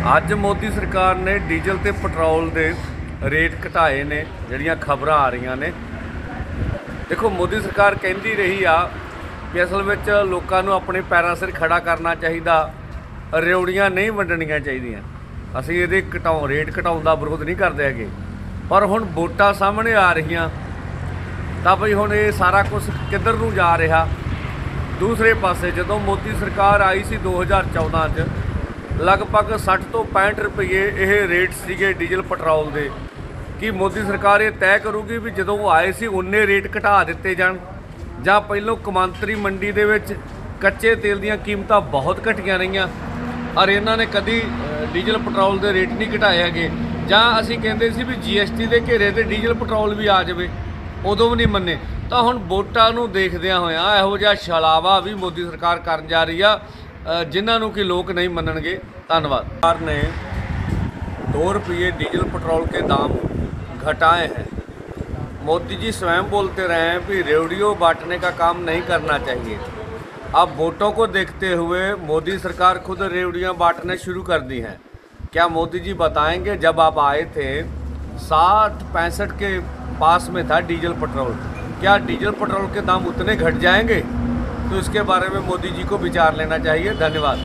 ਅੱਜ ਮੋਦੀ ਸਰਕਾਰ ਨੇ ਡੀਜ਼ਲ ਤੇ ਪੈਟਰੋਲ ਦੇ ਰੇਟ ਘਟਾਏ ਨੇ, ਜਿਹੜੀਆਂ ਖਬਰਾਂ ਆ ਰਹੀਆਂ ਨੇ। ਦੇਖੋ, ਮੋਦੀ ਸਰਕਾਰ ਕਹਿੰਦੀ ਰਹੀ ਆ ਕਿ ਅਸਲ ਵਿੱਚ ਲੋਕਾਂ ਨੂੰ ਆਪਣੇ ਪੈਰਾਂ ਸਿਰ ਖੜਾ ਕਰਨਾ ਚਾਹੀਦਾ ਰਿਉੜੀਆਂ ਨਹੀਂ ਵੰਡਣੀਆਂ ਚਾਹੀਦੀਆਂ। ਅਸੀਂ ਇਹਦੇ ਘਟਾਉ, ਰੇਟ ਘਟਾਉਣ ਦਾ ਵਿਰੋਧ ਨਹੀਂ ਕਰਦੇ ਹੈਗੇ। ਪਰ ਹੁਣ ਵੋਟਾਂ ਸਾਹਮਣੇ ਆ ਰਹੀਆਂ, ਤਾਂ ਭਈ ਹੁਣ ਇਹ ਸਾਰਾ ਕੁਝ ਕਿੱਧਰ ਨੂੰ ਜਾ ਰਿਹਾ? ਦੂਸਰੇ ਪਾਸੇ ਜਦੋਂ ਮੋਦੀ ਸਰਕਾਰ ਆਈ ਸੀ 2014 ਚ ਲਗਭਗ 60 ਤੋਂ 65 ਰੁਪਏ ਇਹ ਰੇਟ ਸੀਗੇ ਡੀਜ਼ਲ ਪੈਟਰੋਲ ਦੇ। ਕਿ ਮੋਦੀ ਸਰਕਾਰ ਇਹ ਤੈਅ ਕਰੂਗੀ ਵੀ ਜਦੋਂ ਉਹ ਆਏ ਸੀ ਉਨੇ ਰੇਟ ਘਟਾ ਦਿੱਤੇ ਜਾਣ? ਜਾਂ ਪਹਿਲੋਂ ਕਮਾਂਤਰੀ ਮੰਡੀ ਦੇ ਵਿੱਚ ਕੱਚੇ ਤੇਲ ਦੀਆਂ ਕੀਮਤਾਂ ਬਹੁਤ ਘਟੀਆਂ ਰਹੀਆਂ, ਔਰ ਇਹਨਾਂ ਨੇ ਕਦੀ ਡੀਜ਼ਲ ਪੈਟਰੋਲ ਦੇ ਰੇਟ ਨਹੀਂ ਘਟਾਏ ਹੈਗੇ? ਜਾਂ ਅਸੀਂ ਕਹਿੰਦੇ ਸੀ ਵੀ ਜੀਐਸਟੀ ਦੇ ਘੇਰੇ ਤੇ ਡੀਜ਼ਲ ਪੈਟਰੋਲ ਵੀ ਆ ਜਾਵੇ, ਉਦੋਂ ਵੀ ਨਹੀਂ ਮੰਨੇ। ਤਾਂ ਹੁਣ ਵੋਟਾਂ ਨੂੰ ਦੇਖਦਿਆਂ ਹੋਇਆਂ ਇਹੋ ਜਿਹਾ ਛਲਾਵਾ ਵੀ ਮੋਦੀ ਸਰਕਾਰ ਕਰਨ ਜਾ ਰਹੀ ਆ। ਜਿਨ੍ਹਾਂ ਨੂੰ ਕਿ ਲੋਕ ਨਹੀਂ ਮੰਨਣਗੇ ਧੰਨਵਾਦ ਸਰਕਾਰ ਨੇ 2 रुपये डीजल पेट्रोल के दाम घटाए हैं मोदी जी स्वयं बोलते रहे हैं कि रेवड़ियों बांटने का काम नहीं करना चाहिए अब वोटों को देखते हुए मोदी सरकार खुद रेवड़ियां बांटने शुरू कर दी हैं क्या मोदी जी बताएंगे जब आप आए थे साठ पैंसठ के पास में था डीजल पेट्रोल क्या डीजल पेट्रोल के दाम उतने घट जाएंगे तो इसके बारे में मोदी जी को विचार लेना चाहिए धन्यवाद